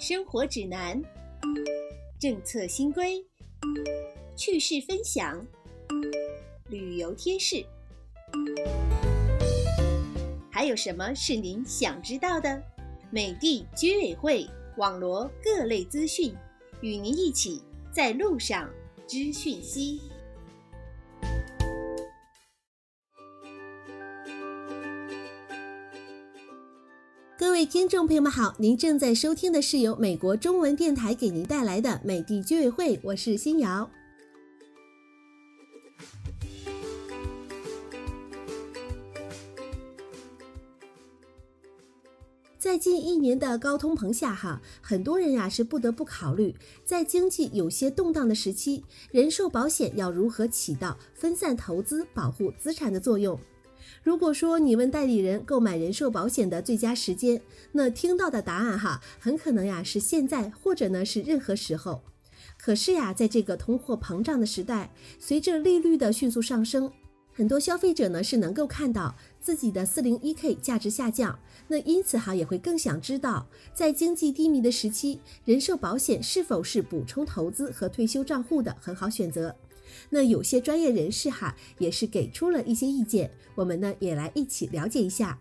生活指南、政策新规、趣事分享、旅游贴士，还有什么是您想知道的？美的居委会网罗各类资讯，与您一起在路上知讯息。位听众朋友们好，您正在收听的是由美国中文电台给您带来的美的居委会，我是新瑶。在近一年的高通膨下，哈，很多人呀是不得不考虑，在经济有些动荡的时期，人寿保险要如何起到分散投资、保护资产的作用。如果说你问代理人购买人寿保险的最佳时间，那听到的答案哈，很可能呀是现在，或者呢是任何时候。可是呀，在这个通货膨胀的时代，随着利率的迅速上升，很多消费者呢是能够看到自己的 401k 价值下降，那因此哈也会更想知道，在经济低迷的时期，人寿保险是否是补充投资和退休账户的很好选择。那有些专业人士哈也是给出了一些意见，我们呢也来一起了解一下。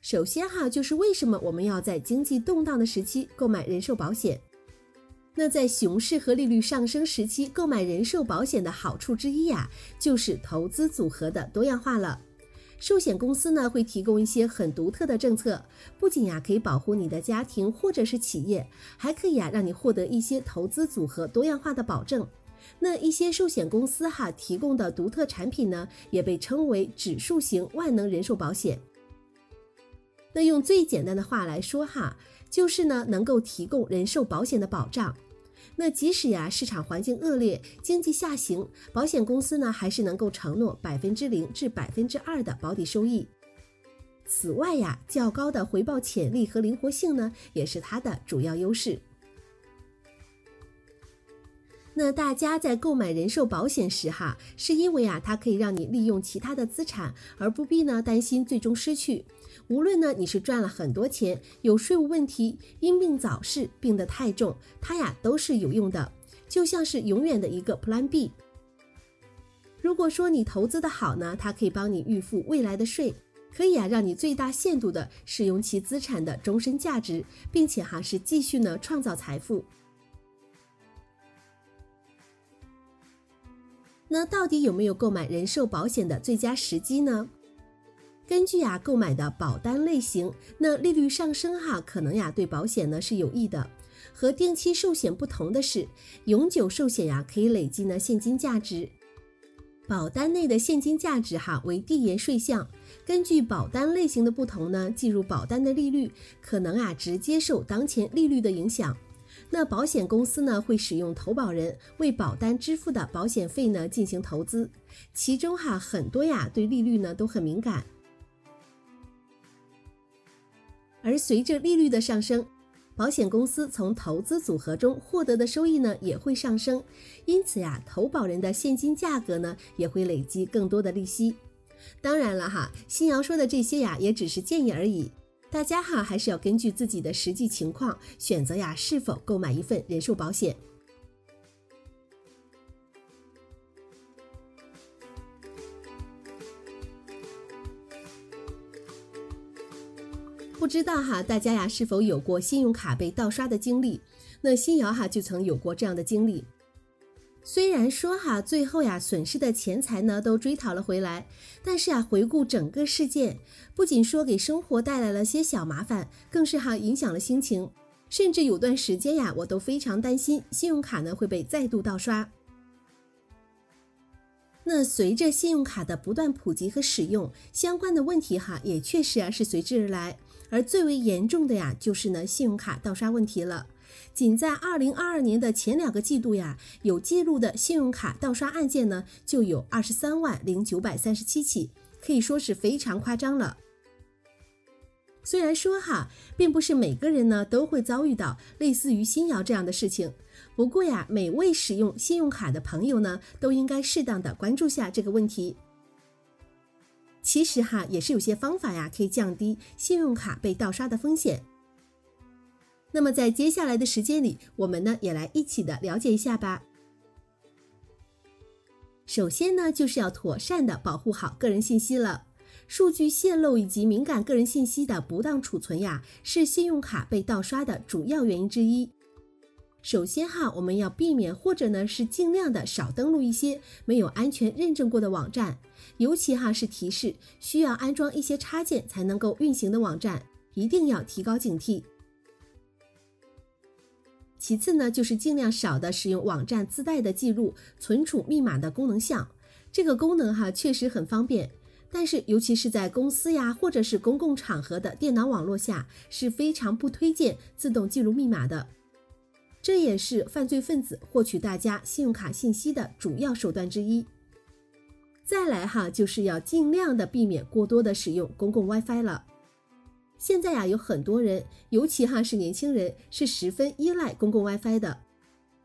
首先哈就是为什么我们要在经济动荡的时期购买人寿保险？那在熊市和利率上升时期购买人寿保险的好处之一呀，就是投资组合的多样化了。寿险公司呢会提供一些很独特的政策，不仅呀可以保护你的家庭或者是企业，还可以呀让你获得一些投资组合多样化的保证。那一些寿险公司哈提供的独特产品呢，也被称为指数型万能人寿保险。那用最简单的话来说哈，就是呢能够提供人寿保险的保障。那即使呀市场环境恶劣，经济下行，保险公司呢还是能够承诺百分之零至百分之二的保底收益。此外呀，较高的回报潜力和灵活性呢，也是它的主要优势。那大家在购买人寿保险时哈，是因为啊它可以让你利用其他的资产，而不必呢担心最终失去。无论呢你是赚了很多钱，有税务问题，因病早逝，病得太重，它呀都是有用的，就像是永远的一个 Plan B。如果说你投资的好呢，它可以帮你预付未来的税，可以啊让你最大限度的使用其资产的终身价值，并且哈是继续呢创造财富。那到底有没有购买人寿保险的最佳时机呢？根据呀购买的保单类型，那利率上升哈，可能呀对保险呢是有益的。和定期寿险不同的是，永久寿险呀可以累积呢现金价值，保单内的现金价值哈为递延税项。根据保单类型的不同呢，计入保单的利率可能啊直接受当前利率的影响。那保险公司呢会使用投保人为保单支付的保险费呢进行投资，其中哈很多呀对利率呢都很敏感。而随着利率的上升，保险公司从投资组合中获得的收益呢也会上升，因此呀，投保人的现金价格呢也会累积更多的利息。当然了哈，新瑶说的这些呀也只是建议而已，大家哈还是要根据自己的实际情况选择呀是否购买一份人寿保险。不知道哈，大家呀是否有过信用卡被盗刷的经历？那新瑶哈就曾有过这样的经历。虽然说哈最后呀损失的钱财呢都追讨了回来，但是啊回顾整个事件，不仅说给生活带来了些小麻烦，更是哈影响了心情。甚至有段时间呀，我都非常担心信用卡呢会被再度盗刷。那随着信用卡的不断普及和使用，相关的问题哈也确实啊是随之而来。而最为严重的呀，就是呢信用卡盗刷问题了。仅在二零二二年的前两个季度呀，有记录的信用卡盗刷案件呢，就有二十三万零九百三十七起，可以说是非常夸张了。虽然说哈，并不是每个人呢都会遭遇到类似于新瑶这样的事情，不过呀，每位使用信用卡的朋友呢，都应该适当的关注下这个问题。其实哈也是有些方法呀，可以降低信用卡被盗刷的风险。那么在接下来的时间里，我们呢也来一起的了解一下吧。首先呢，就是要妥善的保护好个人信息了。数据泄露以及敏感个人信息的不当储存呀，是信用卡被盗刷的主要原因之一。首先哈，我们要避免或者呢是尽量的少登录一些没有安全认证过的网站，尤其哈是提示需要安装一些插件才能够运行的网站，一定要提高警惕。其次呢，就是尽量少的使用网站自带的记录存储密码的功能项，这个功能哈确实很方便，但是尤其是在公司呀或者是公共场合的电脑网络下，是非常不推荐自动记录密码的。这也是犯罪分子获取大家信用卡信息的主要手段之一。再来哈，就是要尽量的避免过多的使用公共 WiFi 了。现在呀，有很多人，尤其哈是年轻人，是十分依赖公共 WiFi 的。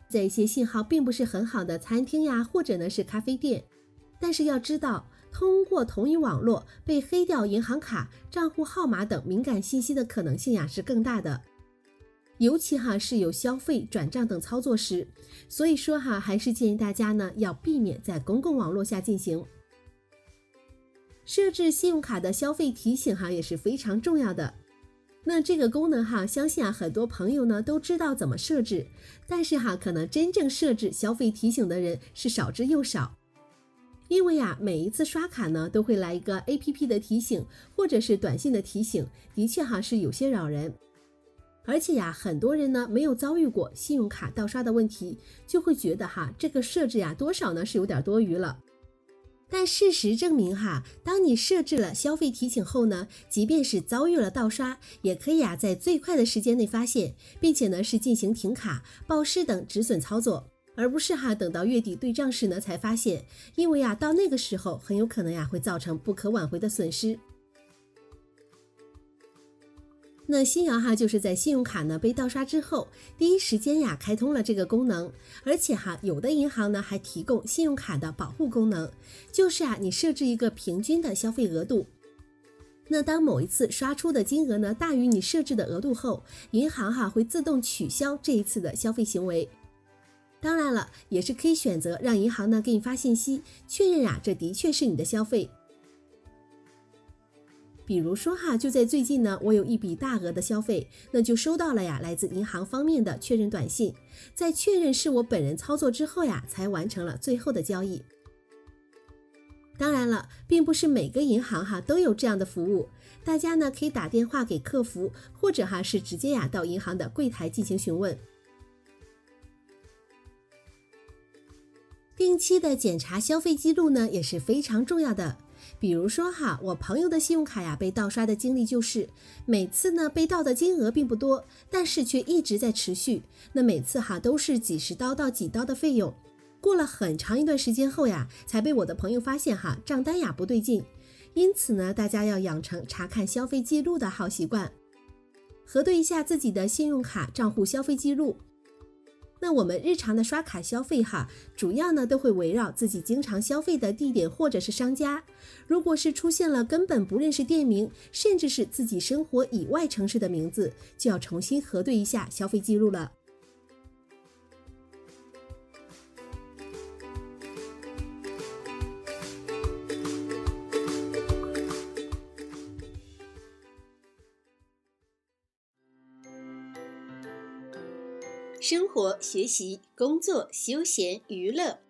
在一些信号并不是很好的餐厅呀，或者呢是咖啡店，但是要知道，通过同一网络被黑掉银行卡、账户号码等敏感信息的可能性呀是更大的。尤其哈是有消费转账等操作时，所以说哈还是建议大家呢要避免在公共网络下进行。设置信用卡的消费提醒哈也是非常重要的。那这个功能哈，相信啊很多朋友呢都知道怎么设置，但是哈可能真正设置消费提醒的人是少之又少。因为呀每一次刷卡呢都会来一个 APP 的提醒或者是短信的提醒，的确哈是有些扰人。而且呀很多人呢没有遭遇过信用卡盗刷的问题，就会觉得哈这个设置呀多少呢是有点多余了。但事实证明，哈，当你设置了消费提醒后呢，即便是遭遇了盗刷，也可以啊在最快的时间内发现，并且呢是进行停卡、报失等止损操作，而不是哈等到月底对账时呢才发现，因为啊到那个时候很有可能呀会造成不可挽回的损失。那新瑶哈就是在信用卡呢被盗刷之后，第一时间呀开通了这个功能，而且哈有的银行呢还提供信用卡的保护功能，就是啊你设置一个平均的消费额度，那当某一次刷出的金额呢大于你设置的额度后，银行哈会自动取消这一次的消费行为。当然了，也是可以选择让银行呢给你发信息确认呀这的确是你的消费。比如说哈，就在最近呢，我有一笔大额的消费，那就收到了呀，来自银行方面的确认短信，在确认是我本人操作之后呀，才完成了最后的交易。当然了，并不是每个银行哈都有这样的服务，大家呢可以打电话给客服，或者哈是直接呀到银行的柜台进行询问。定期的检查消费记录呢也是非常重要的。比如说哈，我朋友的信用卡呀被盗刷的经历就是，每次呢被盗的金额并不多，但是却一直在持续。那每次哈都是几十刀到几刀的费用，过了很长一段时间后呀，才被我的朋友发现哈账单呀不对劲。因此呢，大家要养成查看消费记录的好习惯，核对一下自己的信用卡账户消费记录。那我们日常的刷卡消费哈，主要呢都会围绕自己经常消费的地点或者是商家。如果是出现了根本不认识店名，甚至是自己生活以外城市的名字，就要重新核对一下消费记录了。活、学习、工作、休闲、娱乐，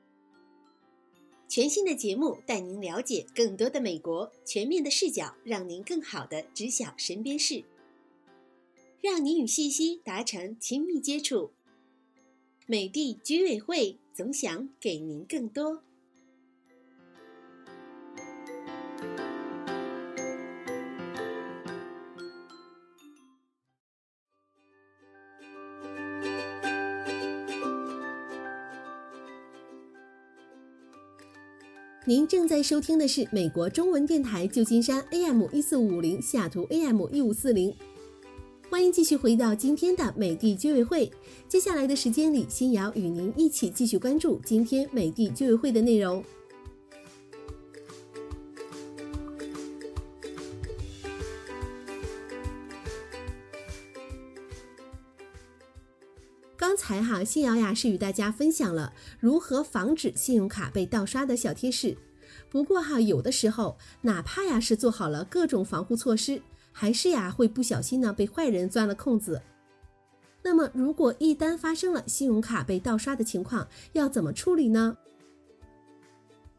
全新的节目带您了解更多的美国，全面的视角，让您更好的知晓身边事，让您与信息达成亲密接触。美的居委会总想给您更多。您正在收听的是美国中文电台旧金山 AM 一四五零，西雅图 AM 一五四零。欢迎继续回到今天的美的居委会。接下来的时间里，新瑶与您一起继续关注今天美的居委会的内容。刚才哈，新瑶呀是与大家分享了如何防止信用卡被盗刷的小贴士。不过哈，有的时候哪怕呀是做好了各种防护措施，还是呀会不小心呢被坏人钻了空子。那么，如果一旦发生了信用卡被盗刷的情况，要怎么处理呢？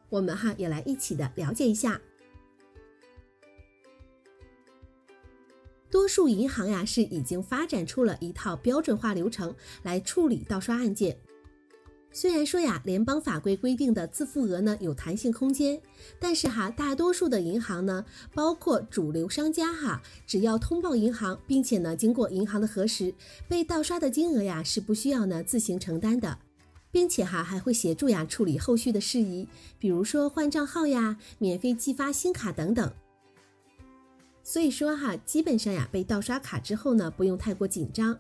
我们哈也来一起的了解一下。多数银行呀是已经发展出了一套标准化流程来处理盗刷案件。虽然说呀，联邦法规规定的自付额呢有弹性空间，但是哈，大多数的银行呢，包括主流商家哈，只要通报银行，并且呢经过银行的核实，被盗刷的金额呀是不需要呢自行承担的，并且哈还会协助呀处理后续的事宜，比如说换账号呀、免费寄发新卡等等。所以说哈，基本上呀被盗刷卡之后呢，不用太过紧张。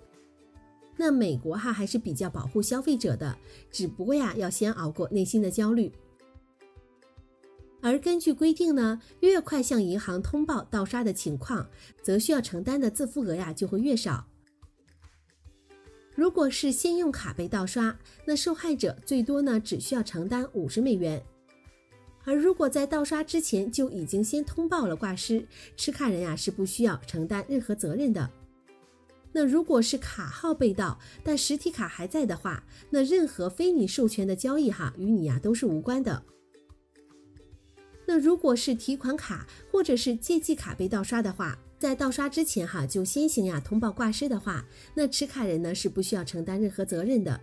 那美国哈还是比较保护消费者的，只不过呀要先熬过内心的焦虑。而根据规定呢，越快向银行通报盗刷的情况，则需要承担的自付额呀就会越少。如果是信用卡被盗刷，那受害者最多呢只需要承担五十美元。而如果在盗刷之前就已经先通报了挂失，持卡人呀是不需要承担任何责任的。那如果是卡号被盗，但实体卡还在的话，那任何非你授权的交易哈，与你呀都是无关的。那如果是提款卡或者是借记卡被盗刷的话，在盗刷之前哈就先行呀通报挂失的话，那持卡人呢是不需要承担任何责任的。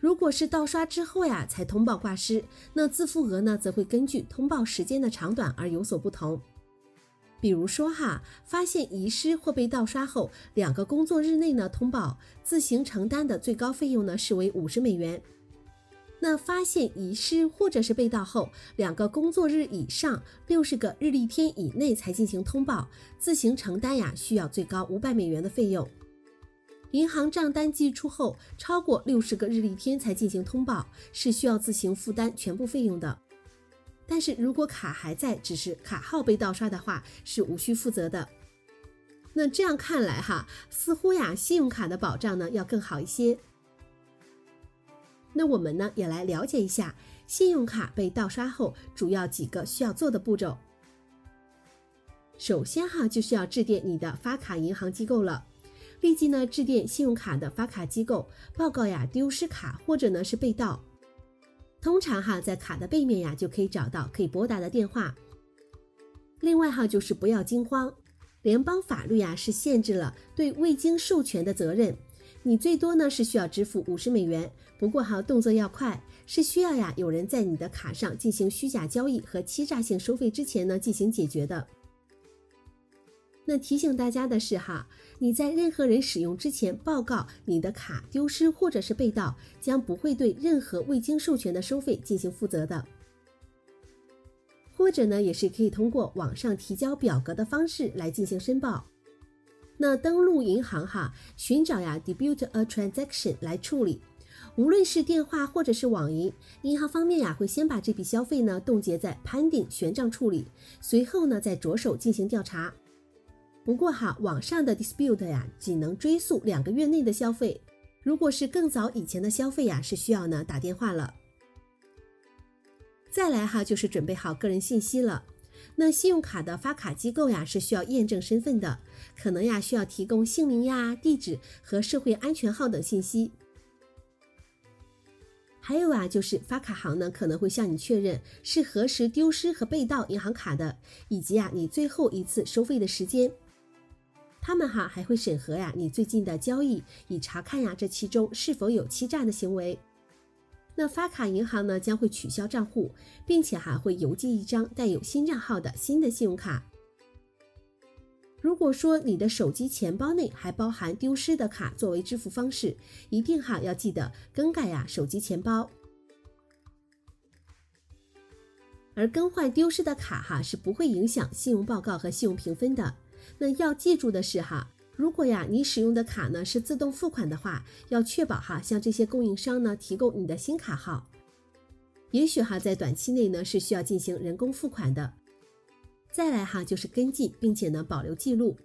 如果是盗刷之后呀才通报挂失，那自付额呢则会根据通报时间的长短而有所不同。比如说哈，发现遗失或被盗刷后，两个工作日内呢通报，自行承担的最高费用呢是为五十美元。那发现遗失或者是被盗后，两个工作日以上六十个日历天以内才进行通报，自行承担呀需要最高五百美元的费用。银行账单寄出后，超过六十个日历天才进行通报，是需要自行负担全部费用的。但是如果卡还在，只是卡号被盗刷的话，是无需负责的。那这样看来哈，似乎呀，信用卡的保障呢要更好一些。那我们呢也来了解一下，信用卡被盗刷后主要几个需要做的步骤。首先哈，就是要致电你的发卡银行机构了，立即呢致电信用卡的发卡机构，报告呀丢失卡或者呢是被盗。通常哈，在卡的背面呀，就可以找到可以拨打的电话。另外哈，就是不要惊慌，联邦法律呀是限制了对未经授权的责任，你最多呢是需要支付五十美元。不过哈，动作要快，是需要呀有人在你的卡上进行虚假交易和欺诈性收费之前呢进行解决的。那提醒大家的是哈，你在任何人使用之前报告你的卡丢失或者是被盗，将不会对任何未经授权的收费进行负责的。或者呢，也是可以通过网上提交表格的方式来进行申报。那登录银行哈，寻找呀 debut a transaction 来处理。无论是电话或者是网银，银行方面呀会先把这笔消费呢冻结在 pending 悬账处理，随后呢再着手进行调查。不过哈，网上的 dispute 呀，仅能追溯两个月内的消费。如果是更早以前的消费呀，是需要呢打电话了。再来哈，就是准备好个人信息了。那信用卡的发卡机构呀，是需要验证身份的，可能呀需要提供姓名呀、地址和社会安全号等信息。还有啊，就是发卡行呢可能会向你确认是何时丢失和被盗银行卡的，以及啊你最后一次收费的时间。他们哈还会审核呀你最近的交易，以查看呀这其中是否有欺诈的行为。那发卡银行呢将会取消账户，并且还会邮寄一张带有新账号的新的信用卡。如果说你的手机钱包内还包含丢失的卡作为支付方式，一定哈要记得更改呀手机钱包。而更换丢失的卡哈是不会影响信用报告和信用评分的。那要记住的是哈，如果呀你使用的卡呢是自动付款的话，要确保哈向这些供应商呢提供你的新卡号。也许哈在短期内呢是需要进行人工付款的。再来哈就是跟进，并且呢保留记录。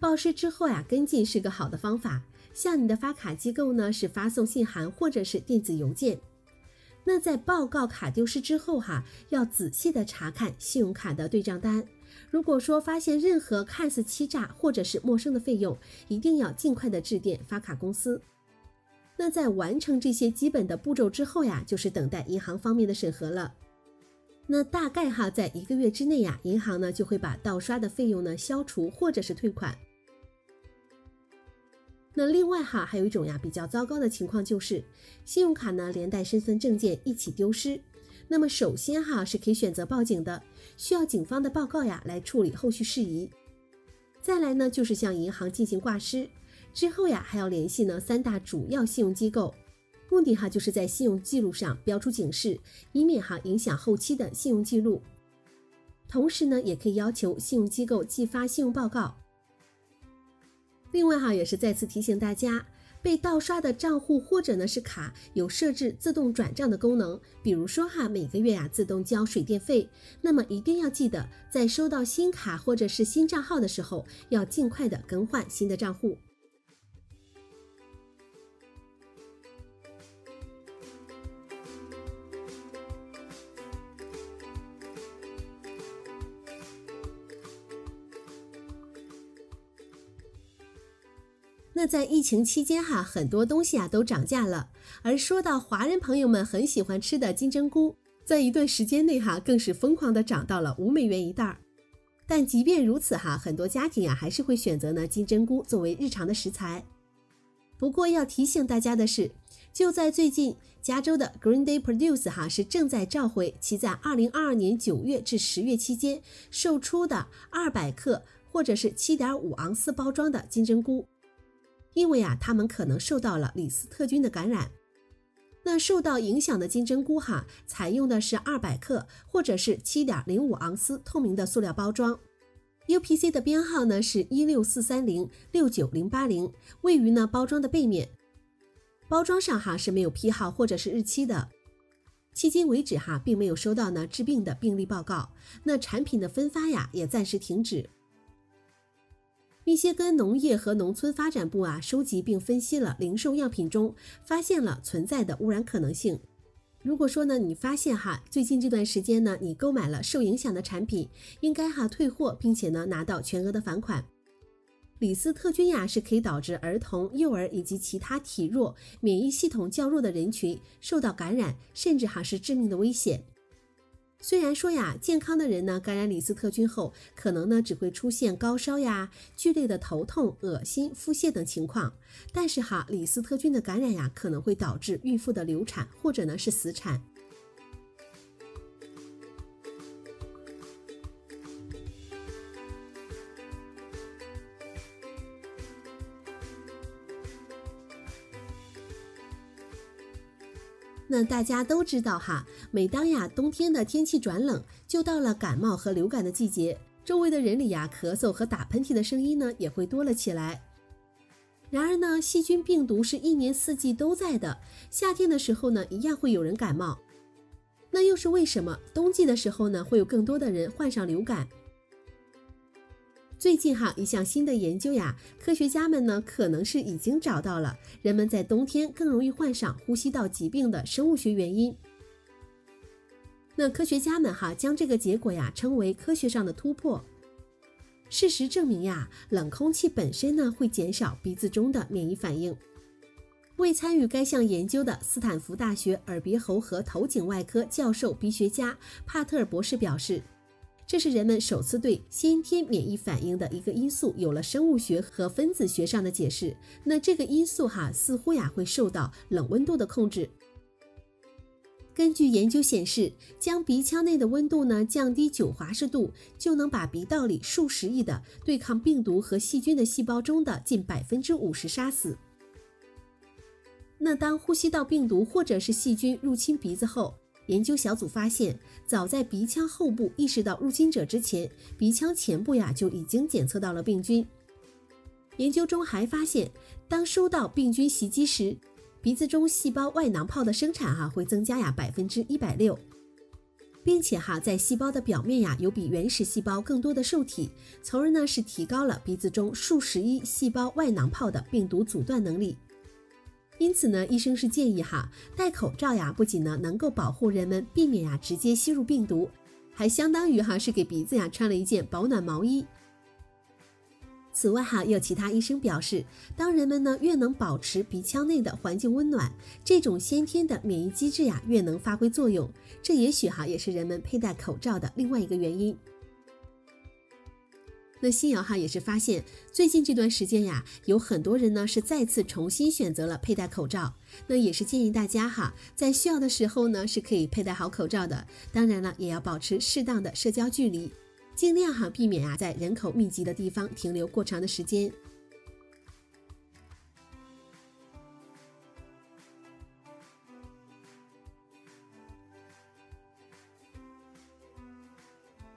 报失之后呀跟进是个好的方法，向你的发卡机构呢是发送信函或者是电子邮件。那在报告卡丢失之后哈，要仔细的查看信用卡的对账单。如果说发现任何看似欺诈或者是陌生的费用，一定要尽快的致电发卡公司。那在完成这些基本的步骤之后呀，就是等待银行方面的审核了。那大概哈，在一个月之内呀，银行呢就会把盗刷的费用呢消除或者是退款。那另外哈，还有一种呀比较糟糕的情况就是，信用卡呢连带身份证件一起丢失。那么首先哈是可以选择报警的，需要警方的报告呀来处理后续事宜。再来呢就是向银行进行挂失，之后呀还要联系呢三大主要信用机构。目的哈就是在信用记录上标出警示，以免哈影响后期的信用记录。同时呢，也可以要求信用机构寄发信用报告。另外哈，也是再次提醒大家，被盗刷的账户或者呢是卡有设置自动转账的功能，比如说哈每个月呀自动交水电费，那么一定要记得在收到新卡或者是新账号的时候，要尽快的更换新的账户。那在疫情期间哈，很多东西啊都涨价了。而说到华人朋友们很喜欢吃的金针菇，在一段时间内哈，更是疯狂的涨到了五美元一袋儿。但即便如此哈，很多家庭啊还是会选择呢金针菇作为日常的食材。不过要提醒大家的是，就在最近，加州的 Green Day Produce 哈是正在召回其在二零二二年九月至十月期间售出的二百克或者是七点五盎司包装的金针菇。因为啊，他们可能受到了李斯特菌的感染。那受到影响的金针菇哈，采用的是二百克或者是七点零五盎司透明的塑料包装。UPC 的编号呢是一六四三零六九零八零，位于呢包装的背面。包装上哈是没有批号或者是日期的。迄今为止哈，并没有收到呢治病的病例报告。那产品的分发呀也暂时停止。密歇根农业和农村发展部啊，收集并分析了零售样品中发现了存在的污染可能性。如果说呢，你发现哈，最近这段时间呢，你购买了受影响的产品，应该哈退货，并且呢拿到全额的返款。李斯特菌呀是可以导致儿童、幼儿以及其他体弱、免疫系统较弱的人群受到感染，甚至哈是致命的危险。虽然说呀，健康的人呢感染李斯特菌后，可能呢只会出现高烧呀、剧烈的头痛、恶心、腹泻等情况，但是哈，李斯特菌的感染呀，可能会导致孕妇的流产或者呢是死产。那大家都知道哈，每当呀冬天的天气转冷，就到了感冒和流感的季节，周围的人里呀咳嗽和打喷嚏的声音呢也会多了起来。然而呢，细菌病毒是一年四季都在的，夏天的时候呢一样会有人感冒，那又是为什么冬季的时候呢会有更多的人患上流感？最近哈，一项新的研究呀，科学家们呢可能是已经找到了人们在冬天更容易患上呼吸道疾病的生物学原因。那科学家们哈将这个结果呀称为科学上的突破。事实证明呀，冷空气本身呢会减少鼻子中的免疫反应。未参与该项研究的斯坦福大学耳鼻喉和头颈外科教授鼻学家帕特尔博士表示。这是人们首次对先天免疫反应的一个因素有了生物学和分子学上的解释。那这个因素哈似乎呀会受到冷温度的控制。根据研究显示，将鼻腔内的温度呢降低九华氏度，就能把鼻道里数十亿的对抗病毒和细菌的细胞中的近百分之五十杀死。那当呼吸道病毒或者是细菌入侵鼻子后，研究小组发现，早在鼻腔后部意识到入侵者之前，鼻腔前部呀就已经检测到了病菌。研究中还发现，当收到病菌袭击时，鼻子中细胞外囊泡的生产哈会增加呀百分之一百六。并且哈在细胞的表面呀有比原始细胞更多的受体，从而呢是提高了鼻子中数十亿细胞外囊泡的病毒阻断能力。因此呢，医生是建议哈戴口罩呀，不仅呢能够保护人们避免呀直接吸入病毒，还相当于哈是给鼻子呀穿了一件保暖毛衣。此外哈，有其他医生表示，当人们呢越能保持鼻腔内的环境温暖，这种先天的免疫机制呀越能发挥作用。这也许哈也是人们佩戴口罩的另外一个原因。那新瑶哈也是发现，最近这段时间呀，有很多人呢是再次重新选择了佩戴口罩。那也是建议大家哈，在需要的时候呢是可以佩戴好口罩的。当然了，也要保持适当的社交距离，尽量哈避免啊在人口密集的地方停留过长的时间。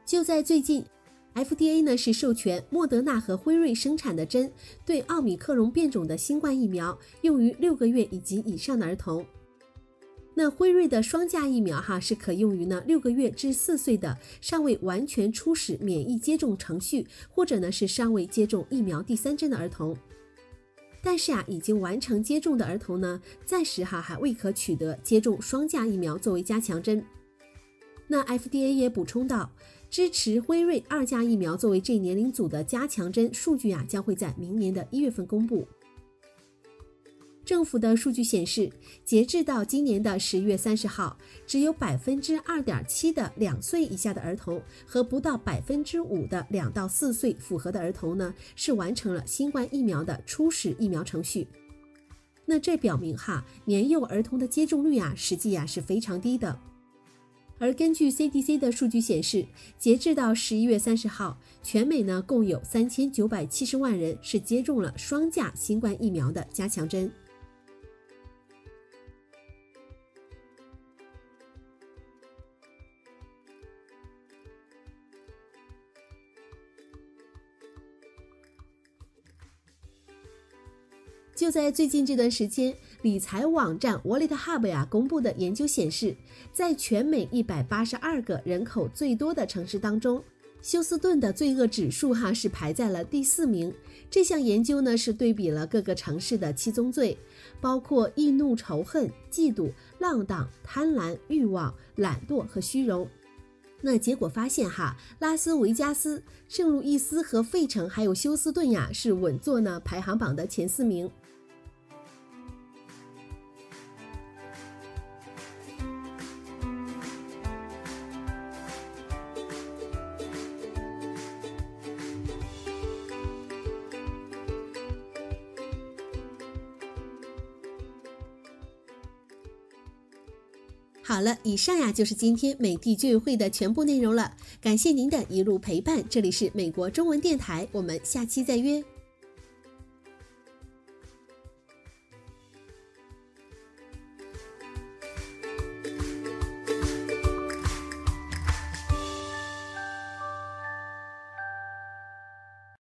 就在最近。FDA 呢是授权莫德纳和辉瑞生产的针对奥米克戎变种的新冠疫苗用于六个月以及以上的儿童。那辉瑞的双价疫苗哈是可用于呢六个月至四岁的尚未完全初始免疫接种程序或者呢是尚未接种疫苗第三针的儿童。但是啊，已经完成接种的儿童呢，暂时哈还未可取得接种双价疫苗作为加强针。那 FDA 也补充到。支持辉瑞二价疫苗作为这年龄组的加强针数据啊，将会在明年的一月份公布。政府的数据显示，截至到今年的十月三十号，只有百分之二点七的两岁以下的儿童和不到百分之五的两到四岁符合的儿童呢，是完成了新冠疫苗的初始疫苗程序。那这表明哈，年幼儿童的接种率啊，实际啊是非常低的。而根据 CDC 的数据显示，截至到十一月三十号，全美呢共有三千九百七十万人是接种了双价新冠疫苗的加强针。就在最近这段时间。理财网站 Wallet Hub 呀公布的研究显示，在全美一百八十二个人口最多的城市当中，休斯顿的罪恶指数哈是排在了第四名。这项研究呢是对比了各个城市的七宗罪，包括易怒、仇恨、嫉妒、浪荡、贪婪、欲望、懒惰和虚荣。那结果发现哈，拉斯维加斯、圣路易斯和费城还有休斯顿呀是稳坐呢排行榜的前四名。好了，以上呀就是今天美的居委会的全部内容了。感谢您的一路陪伴，这里是美国中文电台，我们下期再约。